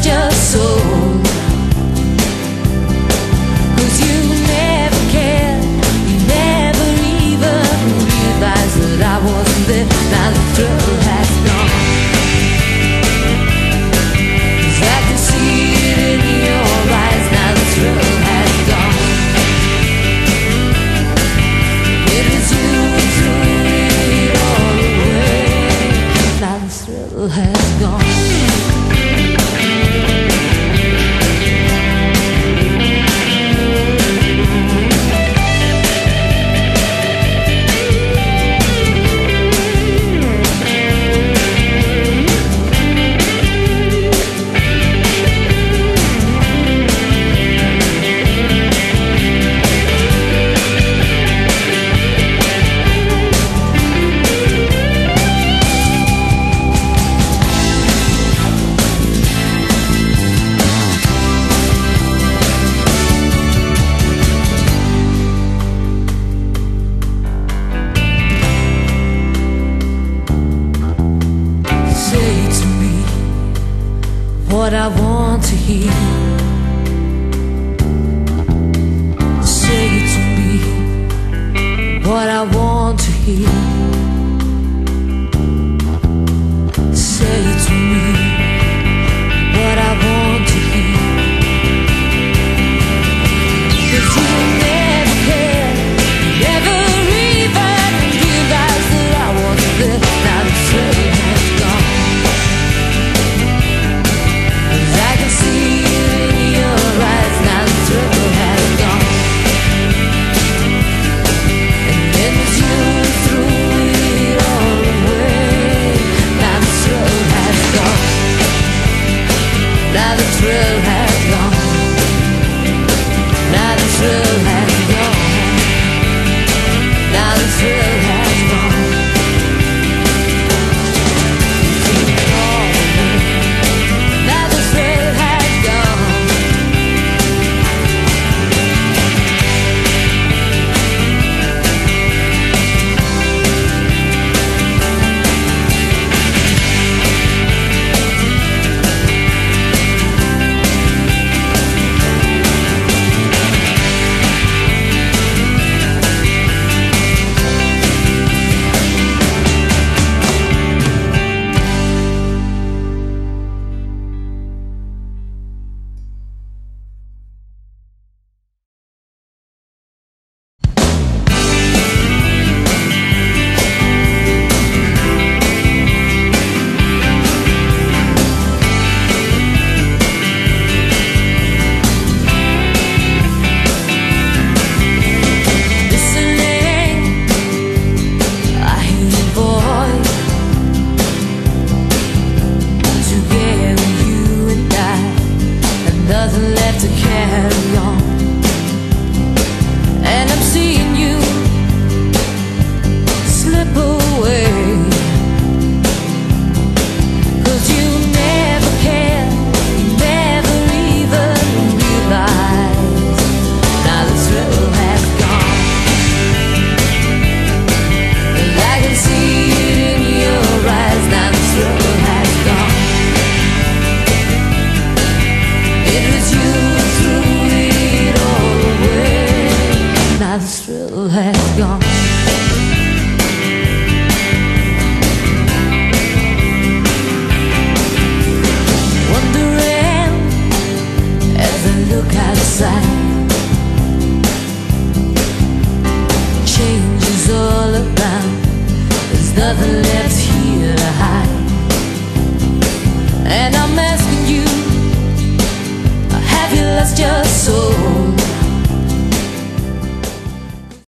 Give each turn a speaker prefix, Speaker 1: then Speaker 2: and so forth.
Speaker 1: just so. hear. Say it to me what I want to hear. Now the thrill has gone. Now the thrill. left to carry on. this thrill has gone. Wondering as I look outside, change is all around. There's nothing left.